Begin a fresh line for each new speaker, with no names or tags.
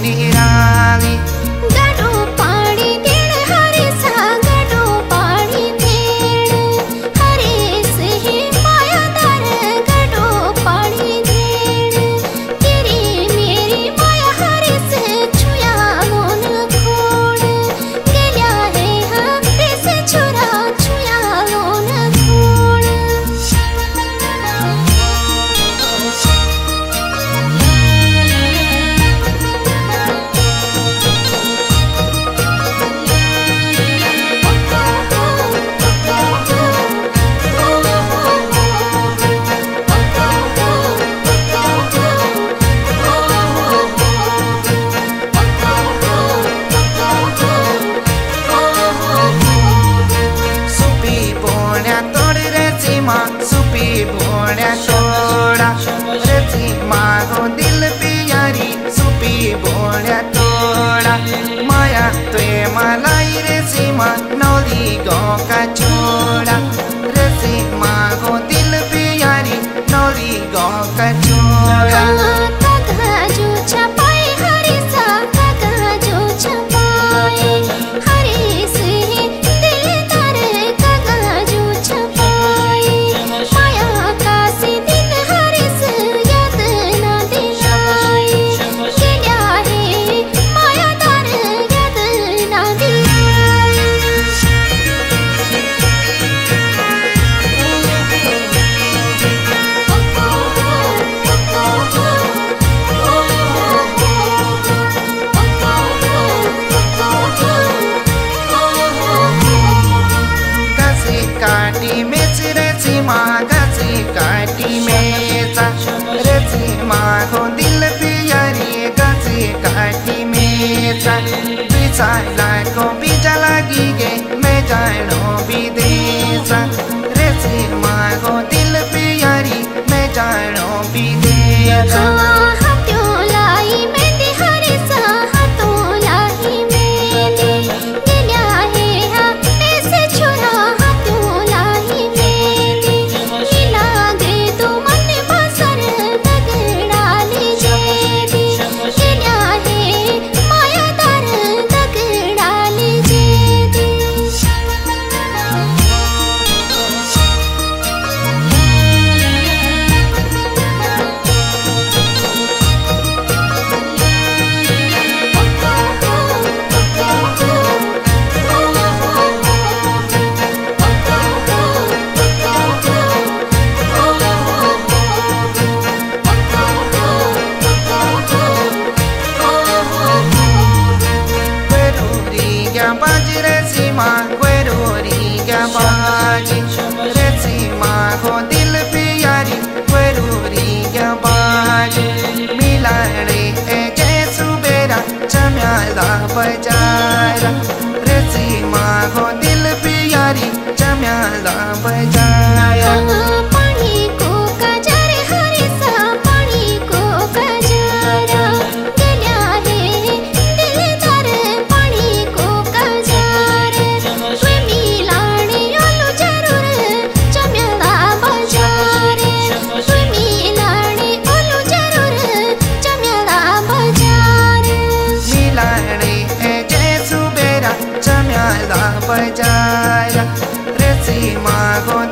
need. I ด้วย रेसिमा गुरूरी गबारी रेसिमा को दिल प्यारी गुरूरी गबारी मिलाने एके सुबेरा चम्याला बजाया रेसिमा को दिल प्यारी चम्याला बजारा Rețima voi